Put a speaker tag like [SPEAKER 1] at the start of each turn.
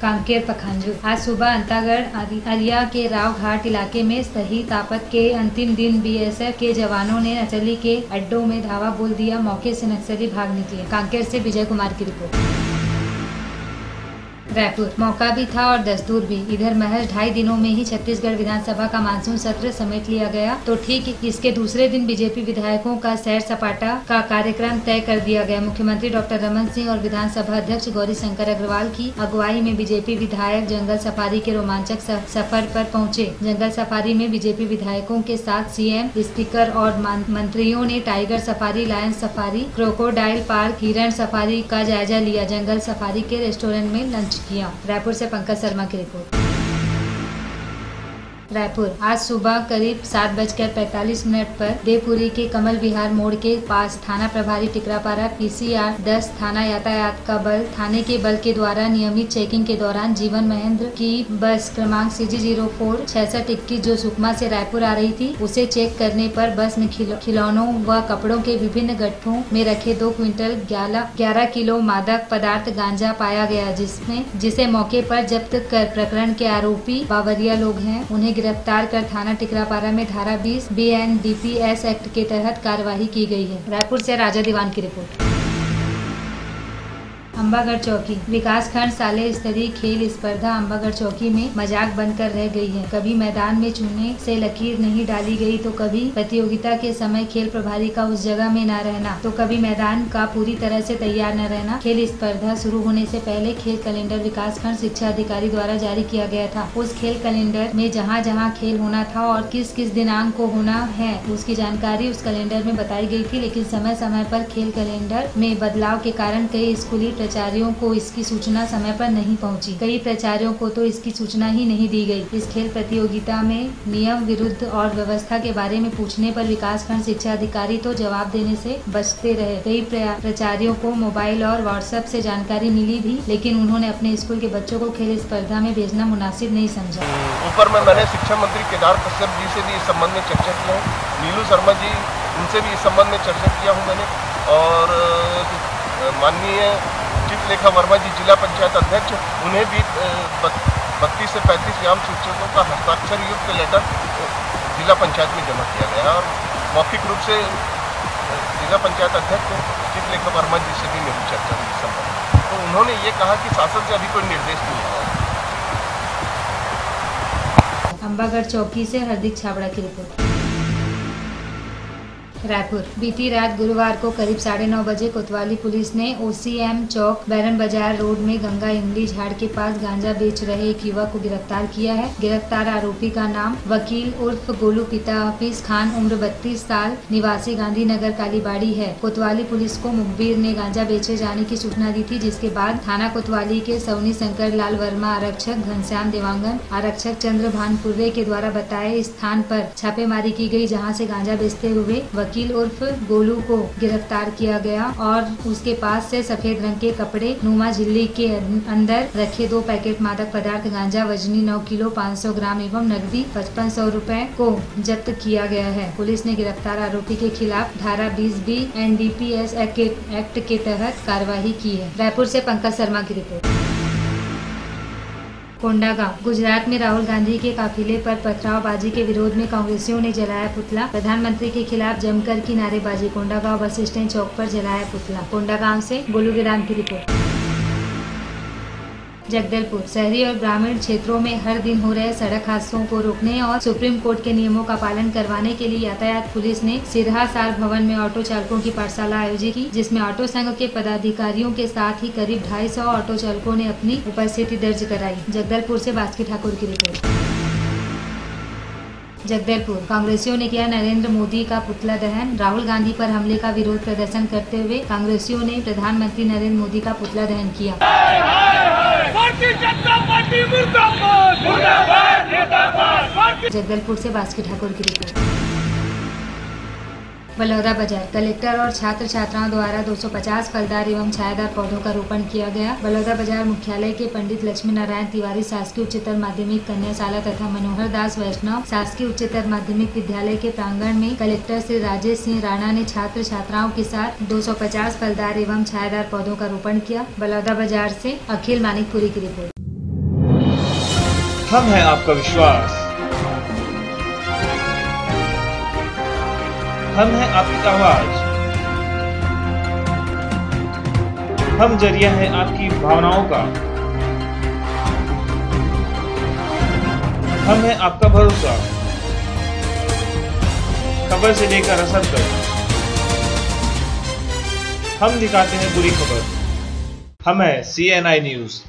[SPEAKER 1] कांकेर, पखांजू। आज सुबह अंतागढ़ अरिया के राव घाट इलाके में सही तापत के अंतिम दिन बीएसएफ के जवानों ने नक्सली के अड्डों में धावा बोल दिया। मौके से नक्सली भाग निकले। कांकेर से विजय कुमार की रिपोर्ट। रायपुर। मौका भी था और दस्तूर भी। इधर महज ढाई दिनों में ही छत्तीसगढ़ विधानसभा का मानसून सत्र समेट लिया गया। तो ठीक इसके दूसरे दिन बीजेपी विधायकों का सैर सपाटा का कार्यक्रम तय कर दिया गया। मुख्यमंत्री डॉक्टर रमन सिंह और विधानसभा अध्यक्ष गौरी शंकर अग्रवाल की अगुवाई में बीजेपी विधायक जंगल सफारी के रोमांचक सफ़र पर पहुँचे। जंगल सफारी में बीजेपी विधायकों के साथ सीएम, स्पीकर और मंत्रियों ने tiger safari, lion safari, crocodile park, हिरण सफारी का जायजा लिया। जंगल सफारी के रेस्टोरेंट में लंच किया। रायपुर से पंकज शर्मा की रिपोर्ट। रायपुर। आज सुबह करीब सात बजकर पैतालीस मिनट पर देवपुरी के कमल विहार मोड़ के पास थाना प्रभारी टिकरापारा पीसीआर दस थाना यातायात का बल थाने के बल के द्वारा नियमित चेकिंग के दौरान जीवन महेंद्र की बस क्रमांक सी जी ज़ीरो फोर छसठ इक्कीस जो सुकमा से रायपुर आ रही थी, उसे चेक करने पर बस में खिलौनों व कपड़ों के विभिन्न गठों में रखे दो क्विंटल ग्यारह किलो मादक पदार्थ गांजा पाया गया, जिसमें, जिसे मौके पर जब्त कर प्रकरण के आरोपी बावरिया लोग हैं, उन्हें गिरफ़्तार कर थाना टिकरापारा में धारा 20 B N D P S act के तहत कार्यवाही की गई है। रायपुर से राजा दीवान की रिपोर्ट। अम्बागढ़ चौकी। विकास खंड साले स्तरीय खेल स्पर्धा अम्बागढ़ चौकी में मज़ाक बनकर रह गई है। कभी मैदान में चुनने से लकीर नहीं डाली गई तो कभी प्रतियोगिता के समय खेल प्रभारी का उस जगह में न रहना तो कभी मैदान का पूरी तरह से तैयार न रहना। खेल स्पर्धा शुरू होने से पहले खेल कैलेंडर विकास खंड शिक्षा अधिकारी द्वारा जारी किया गया था। उस खेल कैलेंडर में जहाँ जहाँ खेल होना था और किस किस दिनांक को होना है, उसकी जानकारी उस कैलेंडर में बताई गई थी, लेकिन समय समय पर खेल कैलेंडर में बदलाव के कारण कई स्कूली प्राचार्यों को इसकी सूचना समय पर नहीं पहुँची। कई प्राचार्यों को तो इसकी सूचना ही नहीं दी गई। इस खेल प्रतियोगिता में नियम विरुद्ध और व्यवस्था के बारे में पूछने पर विकास खंड शिक्षा अधिकारी तो जवाब देने से बचते रहे कई प्राचार्यों को मोबाइल और व्हाट्सएप से जानकारी मिली भी, लेकिन उन्होंने अपने स्कूल के बच्चों को खेल स्पर्धा में भेजना मुनासिब नहीं समझा
[SPEAKER 2] ऊपर में मैंने शिक्षा मंत्री केदार कश्यप जी से भी इस संबंध में चर्चा किया नीलू शर्मा जी, उनसे भी इस संबंध में चर्चा किया हूँ मैंने और माननीय चीफ लेखा वर्मा जी जिला पंचायत अध्यक्ष, उन्हें भी बत्तीस से पैंतीस ग्राम शिक्षकों का हस्ताक्षर युक्त लेटर जिला पंचायत में जमा किया गया और मौखिक रूप से जिला पंचायत अध्यक्ष चीफ लेखा वर्मा जी से भी मेरी चर्चा हुई संबंध तो उन्होंने ये कहा कि शासन से अभी कोई निर्देश नहीं आया
[SPEAKER 1] अम्बागढ़ चौकी से हार्दिक छाबड़ा की रिपोर्ट। रायपुर। बीती रात गुरुवार को करीब साढ़े नौ बजे कोतवाली पुलिस ने ओसीएम चौक, बैरन बाज़ार रोड में गंगा इमली झाड़ के पास गांजा बेच रहे एक युवक को गिरफ़्तार किया है। गिरफ़्तार आरोपी का नाम वकील उर्फ़ गोलू पिता हफीज खान, उम्र बत्तीस साल, निवासी गांधीनगर कालीबाड़ी है। कोतवाली पुलिस को मुखबिर ने गांजा बेचे जाने की सूचना दी थी, जिसके बाद थाना कोतवाली के सवनी शंकर लाल वर्मा, आरक्षक घनश्याम देवांगन, आरक्षक चंद्र भानपुरे के द्वारा बताए स्थान पर छापेमारी की गई, जहाँ से गांजा बेचते हुए वकील वकील उर्फ़ गोलू को गिरफ़्तार किया गया और उसके पास से सफ़ेद रंग के कपड़े, नुमा झिल्ली के अंदर रखे दो पैकेट मादक पदार्थ, गांजा, वजनी नौ किलो, पाँच सौ ग्राम एवं नकदी पचपन सौ रूपए को जब्त किया गया है। पुलिस ने गिरफ़्तार आरोपी के खिलाफ धारा बीस B N D P S act के तहत कार्यवाही की है। रायपुर ऐसी पंकज शर्मा की रिपोर्ट। कोंडागांव। गुजरात में राहुल गांधी के काफिले पर पथरावबाजी के विरोध में कांग्रेसियों ने जलाया पुतला। प्रधानमंत्री के खिलाफ जमकर की नारेबाजी, कोंडागांव बस स्टैंड चौक पर जलाया पुतला। कोंडागांव से गोलू गिराम की रिपोर्ट। जगदलपुर। शहरी और ग्रामीण क्षेत्रों में हर दिन हो रहे सड़क हादसों को रोकने और सुप्रीम कोर्ट के नियमों का पालन करवाने के लिए यातायात पुलिस ने सिरहा सार भवन में ऑटो चालकों की पाठशाला आयोजित की, जिसमें ऑटो संघ के पदाधिकारियों के साथ ही करीब ढाई सौ ऑटो चालकों ने अपनी उपस्थिति दर्ज कराई। जगदलपुर ऐसी बास्की ठाकुर की रिपोर्ट। जगदलपुर। कांग्रेसियों ने किया नरेंद्र मोदी का पुतला दहन। राहुल गांधी पर हमले का विरोध प्रदर्शन करते हुए कांग्रेसियों ने प्रधानमंत्री नरेंद्र मोदी का पुतला दहन किया। जगदलपुर से बास्की ठाकुर की रिपोर्ट। बलौदा बाज़ार कलेक्टर और छात्र छात्राओं द्वारा 250 फलदार एवं छायादार पौधों का रोपण किया गया। बलौदा बाज़ार मुख्यालय के पंडित लक्ष्मी नारायण तिवारी शासकीय उच्चतर माध्यमिक कन्याशाला तथा मनोहर दास वैष्णव शासकीय उच्चतर माध्यमिक विद्यालय के प्रांगण में कलेक्टर श्री राजेश सिंह राणा ने छात्र छात्राओं के साथ 250 फलदार एवं छायादार पौधों का रोपण किया। बलौदा बाज़ार ऐसी अखिल मानिकपुरी की रिपोर्ट।
[SPEAKER 3] हम है आपका विश्वास। हम हैं आपकी आवाज़। हम ज़रिया हैं आपकी भावनाओं का। हम हैं आपका भरोसा। खबर से लेकर असर तक। हम दिखाते हैं बुरी खबर। हम है सी एन आई न्यूज़